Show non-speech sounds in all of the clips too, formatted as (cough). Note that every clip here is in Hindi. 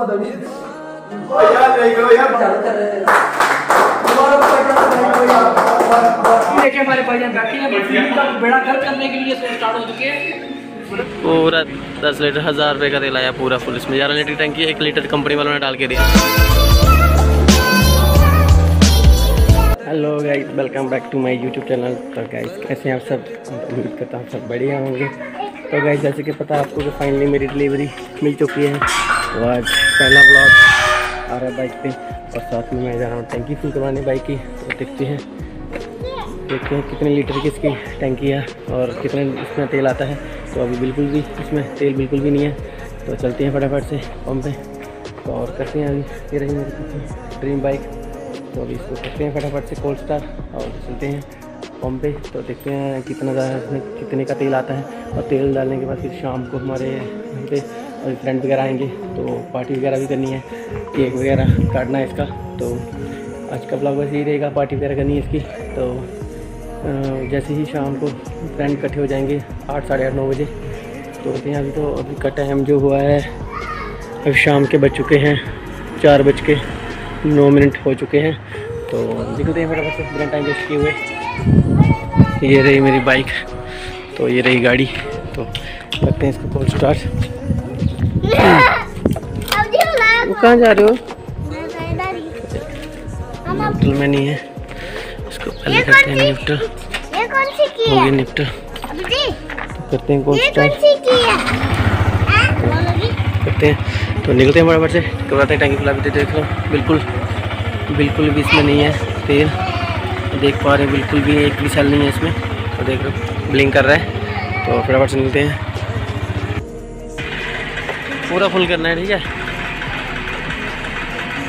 पता नहीं यार नहीं करो यार। दोबारा पकड़ना नहीं कोई यार देखिए हमारे भाईजान बैठे हैं बस फ़िल्म का बेड़ा गर्क करने के लिए स्टार्ट हो चुके हैं। पूरा दस लीटर हज़ार रुपये का तेल आया पूरा फुल इसमें ग्यारह लीटर की टंकी एक लीटर कंपनी वालों ने डाल के दिया। Hello guys welcome back to my YouTube channel तो गाइस कैसे हैं आप सब? उम्मीद करता हूँ सब बढ़िया होंगे। तो गाइस जैसे कि पता है आपको कि फाइनली मेरी डिलीवरी मिल चुकी है। आज पहला ब्लॉग आ रहा है बाइक पे और साथ में मैं जा रहा हूँ टैंकी फुल करवाने बाइक की। तो देखते हैं। देखते हैं कितने लीटर की इसकी टैंकी है और कितने इसमें तेल आता है। तो अभी बिल्कुल भी इसमें तेल बिल्कुल भी नहीं है। तो चलते हैं फटाफट से पंप पे। तो और करते हैं अभी ये रही मेरी ड्रीम बाइक तो अभी इसको करते हैं फटाफट से कोल्ड स्टार और चलते हैं पंप पे। तो देखते हैं कितना ज़्यादा इसमें कितने का तेल आता है। और तेल डालने के बाद फिर शाम को हमारे यहाँ पे और फ्रेंड वगैरह आएँगे तो पार्टी वगैरह भी करनी है, केक वगैरह काटना है इसका तो आज का ब्लॉग बस यही रहेगा, पार्टी वगैरह करनी है इसकी तो जैसे ही शाम को फ्रेंड इकट्ठे हो जाएँगे, आठ, साढ़े आठ, नौ बजे तो होते हैं अभी तो अभी का टाइम जो हुआ है, अभी शाम के बज चुके हैं, चार बज के नौ मिनट हो चुके हैं तो निकलते हैं फटाफट से बिना टाइम वेस्ट किए हुए ये रही मेरी बाइक तो ये रही गाड़ी तो करते हैं इसको कॉल स्टार्ट कहाँ जा रहे हो? होटल में नहीं है। इसको पहले करते हैं निफ्ट ये कौन सी की हो गया तो करते हैं कौन सी की है? हाँ? करते हैं। तो निकलते हैं बराबर से। करवाते हैं टैंकी खुला भी देख लो। बिल्कुल बिल्कुल भी इसमें नहीं है तेल। देख पा रहे हैं बिल्कुल भी एक भी सेल नहीं है इसमें। तो देख लो ब्लिंक कर रहा है। तो फटाफट से निकलते हैं। पूरा फुल करना है ठीक है?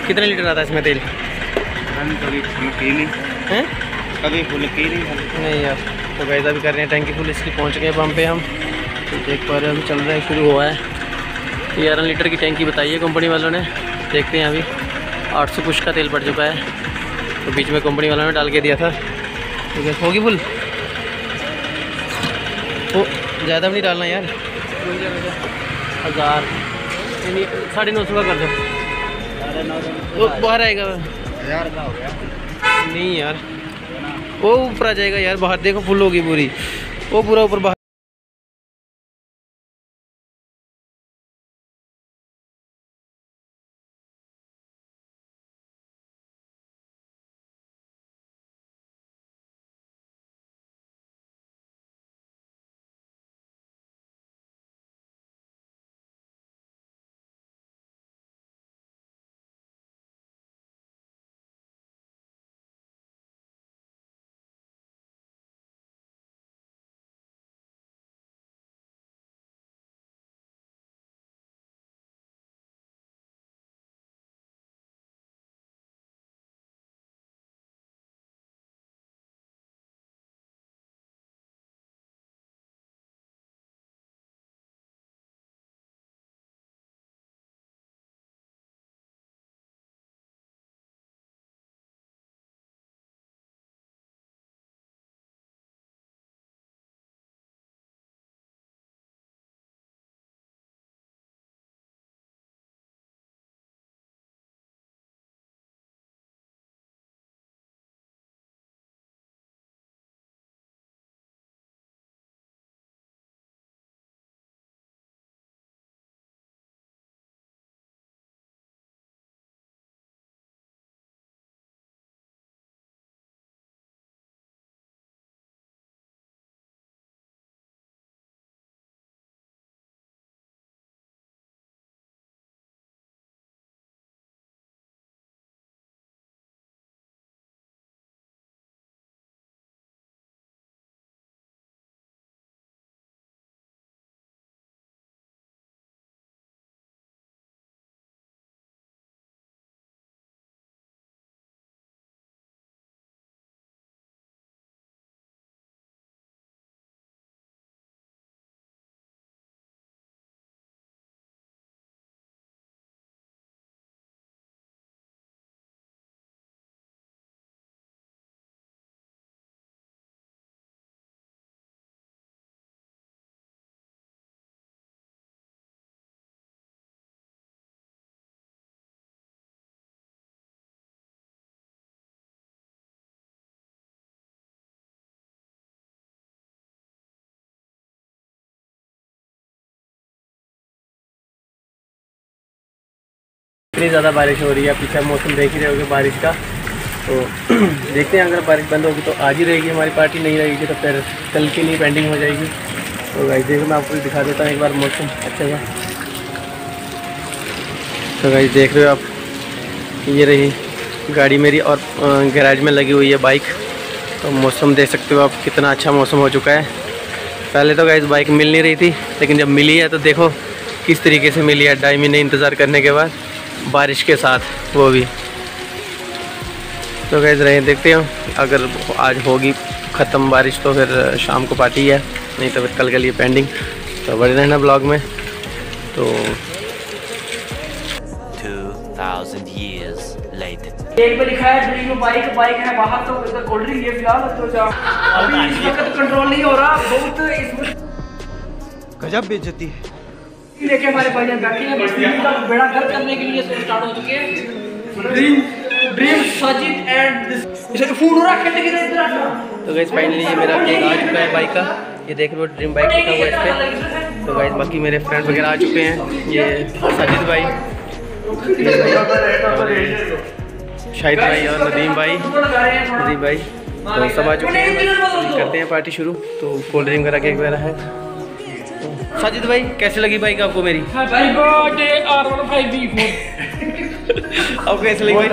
कितने लीटर आता है इसमें तेल? कभी फुल की नहीं। हैं? कभी फुल की नहीं नहीं यार तो वैसा भी कर रहे हैं टैंकी फुल इसकी पहुँच गए पंप पे हम। देख पा रहे हैं अभी चल रहा है शुरू हुआ है। ग्यारह लीटर की टैंकी बताई है कंपनी वालों ने। देखते हैं अभी। आठ सौ कुछ का तेल पड़ चुका है। तो बीच में कंपनी वालों ने डाल के दिया था। ठीक है होगी फुल तो ज़्यादा भी नहीं डालना यार। हज़ार। साढ़े नौ सौ का कर दो। वो बाहर आएगा। यार नहीं यार। वो ऊपर आ जाएगा यार, बाहर। देखो फुल होगी पूरी। वो पूरा ऊपर बाहर कितनी ज़्यादा बारिश हो रही है। पीछे मौसम देख ही रहे होगे बारिश का। तो (clears throat) देखते हैं, अगर बारिश बंद होगी तो आज ही रहेगी, हमारी पार्टी नहीं रहेगी तो फिर कल की नहीं पेंडिंग हो जाएगी। तो गाइस देखो, मैं आपको दिखा देता हूँ एक बार मौसम। अच्छा सा तो गाइस देख रहे हो आप? ये रही गाड़ी मेरी और गैराज में लगी हुई है बाइक तो मौसम देख सकते हो आप, कितना अच्छा मौसम हो चुका है। पहले तो गाइस बाइक मिल नहीं रही थी, लेकिन जब मिली है तो देखो, किस तरीके से मिली है। ढाई महीने इंतज़ार करने के बाद। बारिश के साथ वो भी। तो गैस रहे देखते हो। अगर आज होगी ख़त्म बारिश तो फिर शाम को पार्टी है। नहीं तो फिर कल के लिए पेंडिंग तो बड़े रहना ब्लॉग में। तो 2000 years later. एक पे लिखा है ड्रीम बाइक बाइक है बाहर तो इधर कोल्ड ड्रिंक ये फ़िलहाल तो जा। अभी इस वक्त कंट्रोल नहीं हो रहा बहुत इसमें गजब बेइज्जती है। लेके हमारे बैठे हैं बस का बेड़ा करने के लिए स्टार्ट हो चुके हैं। ड्रीम ड्रीम एंड इसे फ़ूड हो रहा खेलने के लिए इधर तो गैस फाइनली ये मेरा केक आ चुका है बाइक का। ये देख लो ड्रीम बाइक लिखा हुआ है इस तो गैस बाकी मेरे फ्रेंड वगैरह आ चुके हैं। ये साजिद भाई। शाहिद भाई और नदीम भाई। नदीम भाई तो सब आ चुके हैं। करते हैं पार्टी शुरू। तो कोल्ड ड्रिंक वगैरह केक वगैरह है। साजिद भाई कैसे लगी बाइक आपको मेरी? R15B4 (laughs) आपको कैसे लगी भाई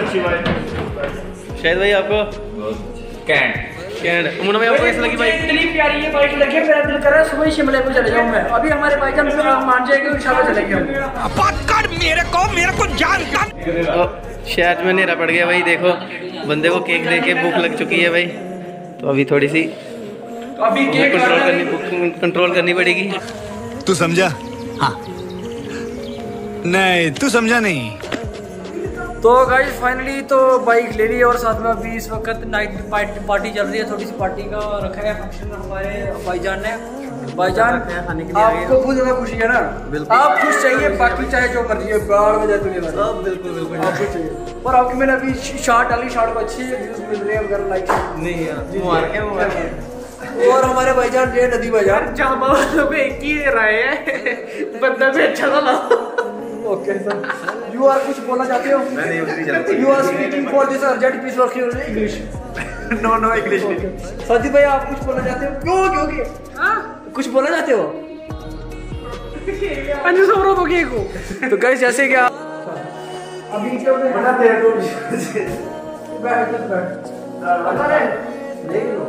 शाहिद भाई आपको? कैंड कैंड मुन्ना भाई आपको कैसे लगी बाइक इतनी प्यारी ये बाइक लगी मेरा दिल कर रहा है सुबह ही शिमले को चले जाऊँ मैं। अभी हमारे भाईजान फिर मान जाएँगे इंशाल्लाह चलेंगे हम तो शहर में अंधेरा पड़ गया भाई देखो बंदे को केक दे के भूख लग चुकी है भाई। तो अभी थोड़ी सी अभी केक कंट्रोल करनी कंट्रोल करनी पड़ेगी। तू समझा? हाँ। नहीं तू समझा नहीं। तो गाइस फाइनली तो बाइक ले ली और साथ में अभी इस वक्त नाइट पार्टी चल रही है थोड़ी सी पार्टी का रखा है फ़ंक्शन हमारे भाईजान ने। भाईजान खाने के लिए आपको बहुत ज़्यादा खुशी है ना? बिल्कुल। आप खुश चाहिए बाकी चाहे जो मर्ज़ी है बाढ़ में जाए दुनिया सब बिल्कुल बिल्कुल। आप खुश चाहिए। और आपकी मैंने अभी शॉर्ट डाली शॉर्ट को अच्छी व्यूज़ मिल रहे हैं वगैरह लाइक नहीं यार मुबारक है मुबारक है। और हमारे भाईजान है नदी भाईजान। जामा वालों को एक ही राय है बंदा भी अच्छा था ना। ओके सर यू आर कुछ बोलना चाहते हो? नहीं उतनी चलती you are speaking for this urgent piece work English no no English सदी भाई आप कुछ बोलना चाहते हो? क्यों क्यों क्यों? हाँ। कुछ बोलना चाहते हो? पंज सौ रो दोगे को। तो गाइस जैसे कि आप अभी क्या बना दे दो बैठ बैठ। बैठ देख लो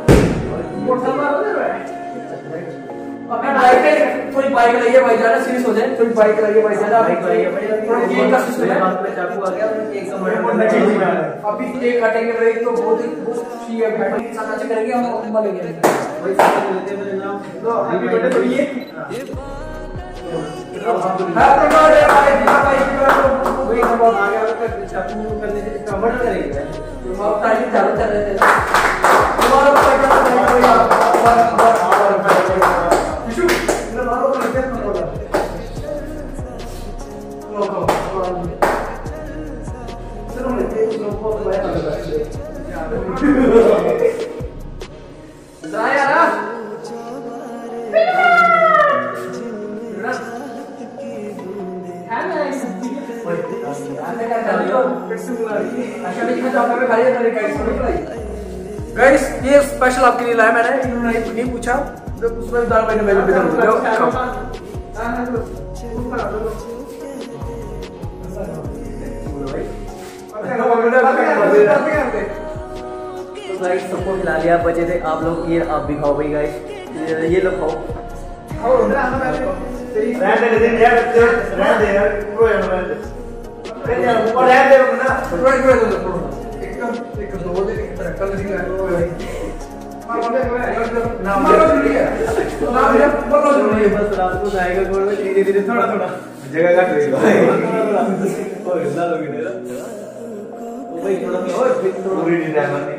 मोटा मारो दे भाई अपनी बाइक थोड़ी बाइक लाइए भाई ज़्यादा सीरियस हो जाए थोड़ी बाइक लाइए भाई ज़्यादा बाइक लाइए भाई थोड़ा केक का सिस्टम है हाथ में चाकू आ गया और केक का अभी केक काटेंगे भाई तो बहुत ही बहुत खुशी है भाई साथ अच्छा करेंगे हम अम्मा लेंगे भाई साथ मिलते हैं मेरे नाम तो हैप्पी बर्थडे तो ये हैप्पी बर्थडे भाई जी भाई जी भाई हम आ गया चाकू करने के लिए कमेंट करेंगे तो आप ताली चालू कर रहे थे पैसा लाया मैंने इन्होंने नहीं पूछा तो उसमें दाल मैंने मैंने बेटा जाओ खाओ तो गाइस सबको खिला लिया बचे थे। आप लोग ये आप भी खाओ भाई गाइस ये लो खाओ। रहने दे यार रहने दे यार कोई रहने दे। ऊपर रहने दे। ना थोड़ा थोड़ा थोड़ा एकदम एक दो दिन कल दिखा बस रात को जाएगा गोड़ में धीरे धीरे थोड़ा थोड़ा जगह काट रही और हिला लोगे ओ भाई थोड़ा और फिर थोड़ा पूरी डिज़ाइन बनी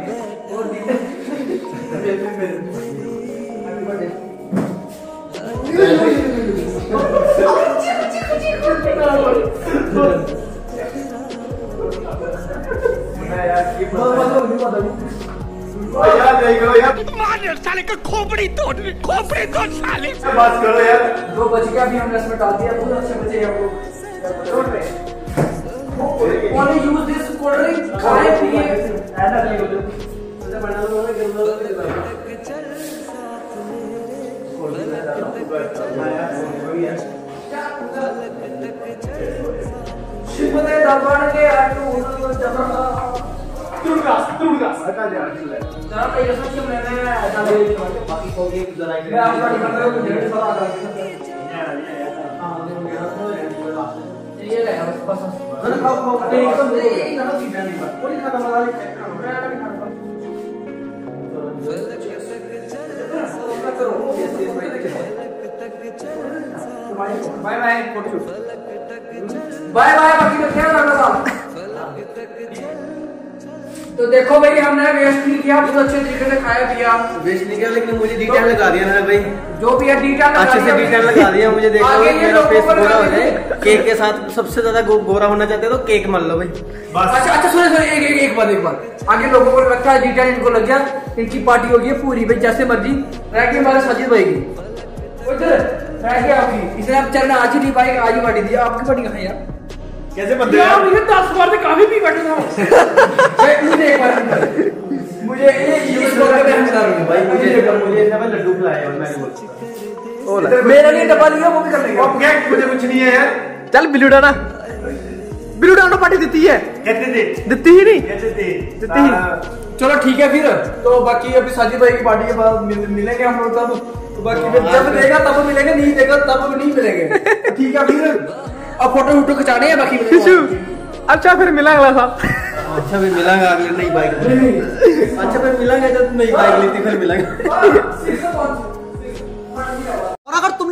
यार तो खोपड़ी तोड़ खोपड़ी तो साले। बात करो यार। दो बज के भी हमने इसमें डाल दिया। बहुत अच्छे बजे हैं वो तोड़ रहे हैं। Only use this cold drink खाए पिए। ऐसा नहीं होता मुझे बना लो मैं गिर लो शिव ने दबाने के आटू तो उन्होंने जमा तुड़गास हटा दे हट ले जरा पे ये सोच मैंने ऐसा दे बाकी हो गई जरा मैं आपका निकल रहा हूँ डेढ़ सौ आ गया हाँ ये ले बस बस मैंने खाओ खाओ एकदम दे ये ना सीधा नहीं बात कोई खाता वाला चेक करो मैं नहीं खाता bye bye photo bye bye बाकी तो ख्याल रखना तो देखो भाई हमने वेस्ट नहीं किया बहुत अच्छे तरीके से खाया पिया। वेस्ट नहीं किया लेकिन मुझे डिटेल लगा दिया ना भाई। जो भी है डिटेल अच्छे से डिटेल लगा दिया मुझे देखो आगे ये मेरा लोगों फेस गोरा हो जाए। केक के साथ सबसे ज़्यादा गोरा होना चाहते हो तो केक मान लो भाई। बस। अच्छा अच्छा सुनो सुनो एक एक एक बात एक बात। आगे लोगों को लगता है डिटेल इनको लग गया इनकी पार्टी होगी पूरी भाई जैसे मर्ज़ी। रह गई हमारे सजीद भाई। की उधर रह गई आपकी इसने अब चलना आज ही नहीं बाइक आज ही पार्टी दी। आपकी पार्टी कहाँ है यार? कैसे बंदे यार मुझे दस बार से काफ़ी पी बैठे था मेरे लिए वो भी कर लेगा। मुझे कुछ नहीं है यार। चल बिल्लू डाना बिल्लू डाना पार्टी देती है। देती ही नहीं। कहते देती ही। हाँ, चलो ठीक है फिर। तो बाकी अभी साजिद भाई की पार्टी के बाद मिल, मिलेंगे हम लोग तब। तो बाकी जब देगा तब मिलेंगे नहीं देगा तब नहीं मिलेंगे। ठीक है फिर। अब फ़ोटो वोटो खिंचाने हैं बाकी मिलेंगे। अच्छा फिर मिला अगला साल। अच्छा फिर मिलांगे अगले नई बाइक। अच्छा फिर मिलांगे जब नई बाइक लेती फिर मिलांगे। तुम